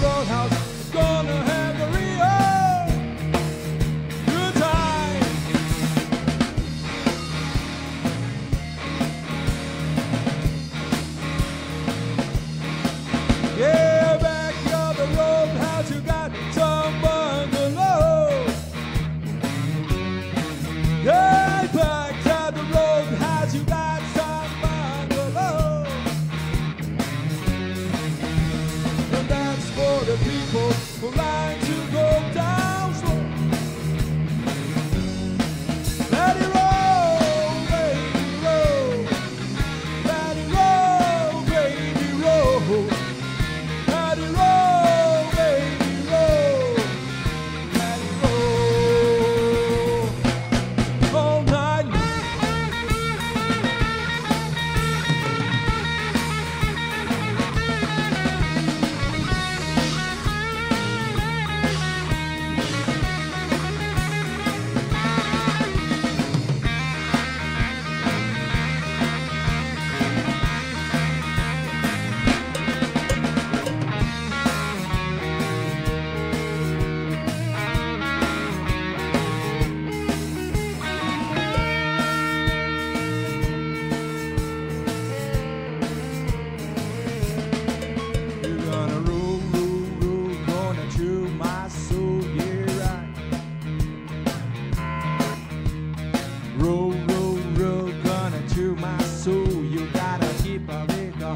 roadhouse. People who like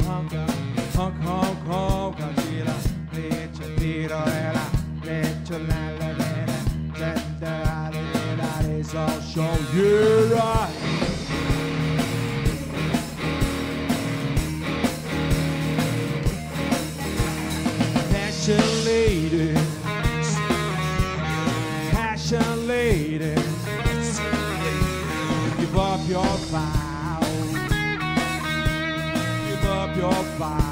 a big hunger, hunk, hunk, hunk, until I let you feel ela, let you la la la la, la la la. Passion lady, passion lady, give up your vow.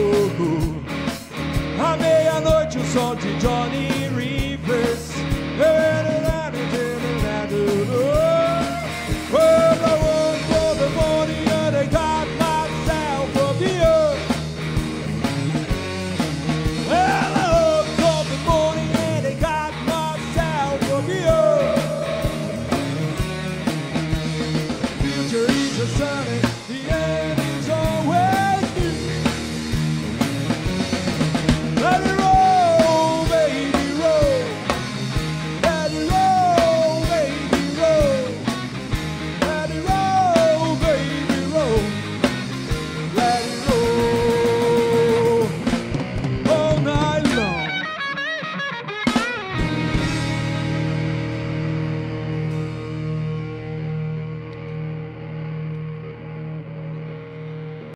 pouco. À meia-noite o sol de Johnny